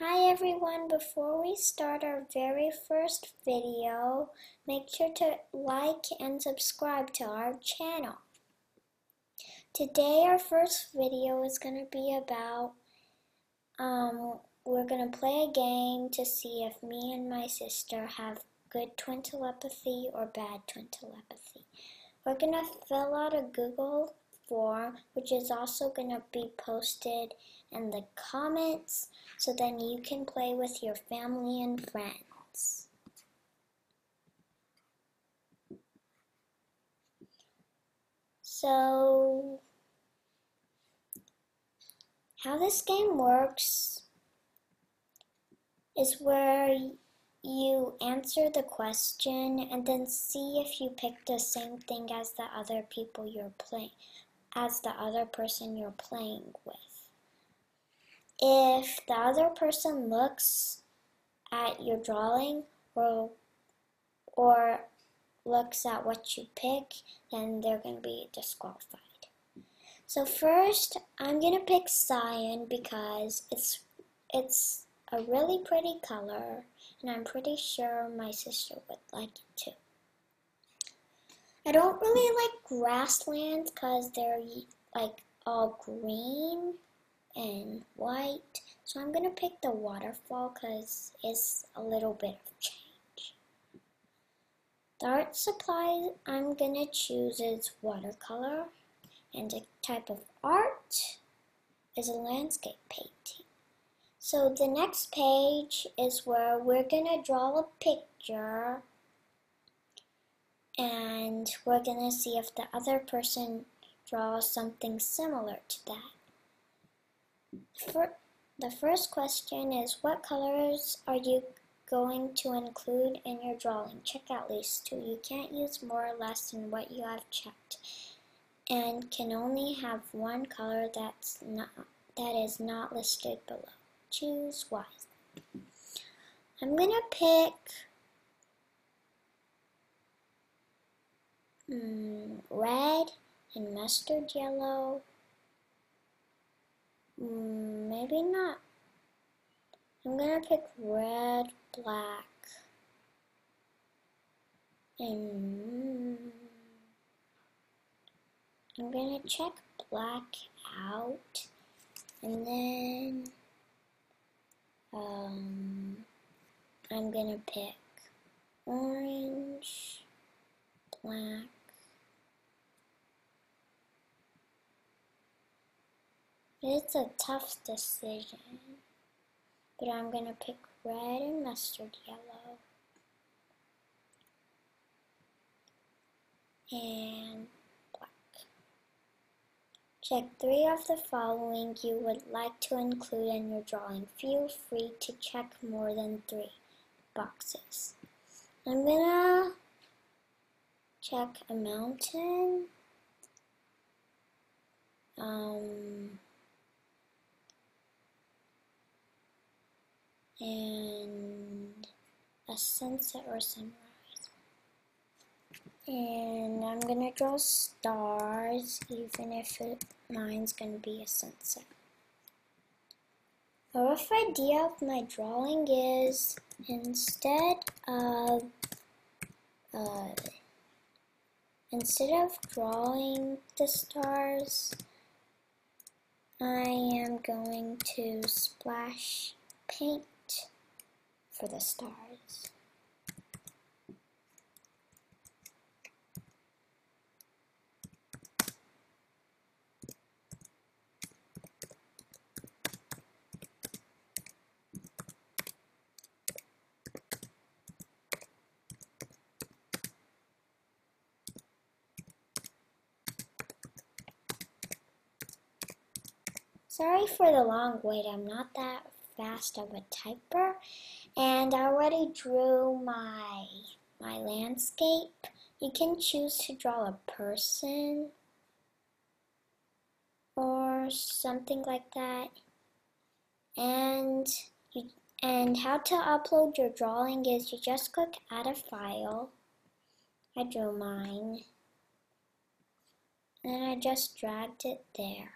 Hi everyone, before we start our very first video, make sure to like and subscribe to our channel. Today our first video is going to be about, um, we're going to play a game to see if me and my sister have good twin telepathy or bad twin telepathy. We're going to fill out a Google which is also going to be posted in the comments so then you can play with your family and friends. So, how this game works is where you answer the question and then see if you pick the same thing as the other people you're playing as the other person you're playing with. If the other person looks at your drawing or or looks at what you pick, then they're going to be disqualified. So first, I'm going to pick cyan because it's it's a really pretty color and I'm pretty sure my sister would like it too. I don't really like grasslands because they're like all green and white. So I'm going to pick the waterfall because it's a little bit of change. The art supply I'm going to choose is watercolor and the type of art is a landscape painting. So the next page is where we're going to draw a picture and we're going to see if the other person draws something similar to that. For, the first question is what colors are you going to include in your drawing? Check out least two. You can't use more or less than what you have checked and can only have one color that's not that is not listed below. Choose wisely. I'm going to pick mm, red and mustard yellow. Mm, maybe not. I'm going to pick red, black, and I'm going to check black out and then um, I'm going to pick orange, black, It's a tough decision, but I'm to pick red and mustard yellow. And black. Check three of the following you would like to include in your drawing. Feel free to check more than three boxes. I'm gonna check a mountain, um, and a sunset or sunrise. And I'm gonna draw stars, even if it, mine's gonna be a sunset. A rough idea of my drawing is instead of uh, instead of drawing the stars, I am going to splash paint for the stars. Sorry for the long wait, I'm not that fast of a typer and I already drew my my landscape. You can choose to draw a person or something like that. And you, and how to upload your drawing is you just click add a file. I drew mine. And I just dragged it there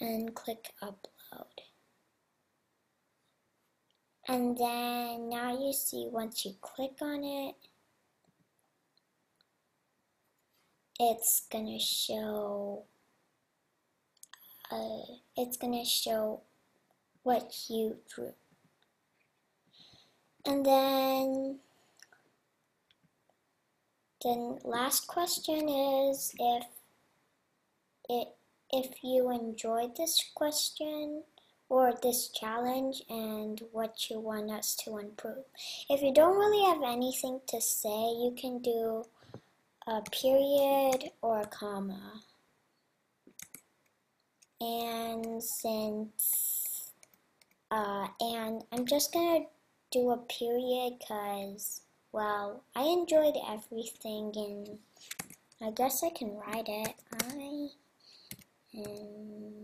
and click upload. And then now you see once you click on it, it's gonna show uh, it's gonna show what you drew. And then the last question is if it if you enjoyed this question or this challenge and what you want us to improve. If you don't really have anything to say, you can do a period or a comma. And since, uh, and I'm just gonna do a period because, well, I enjoyed everything and I guess I can write it. I enjoyed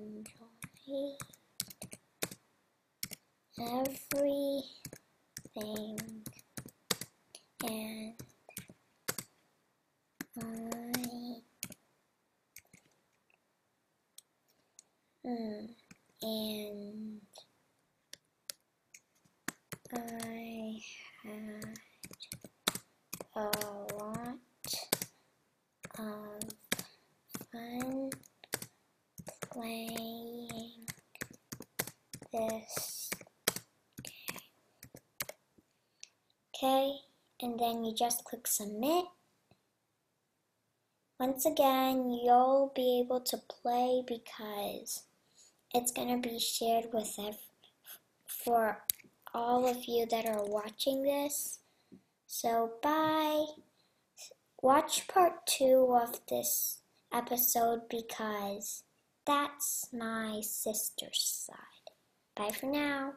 everything and I and I had a lot of fun playing this game. Okay, and then you just click submit. Once again, you'll be able to play because it's going to be shared with for all of you that are watching this. So, bye. Watch part two of this episode because that's my sister's side. Bye for now.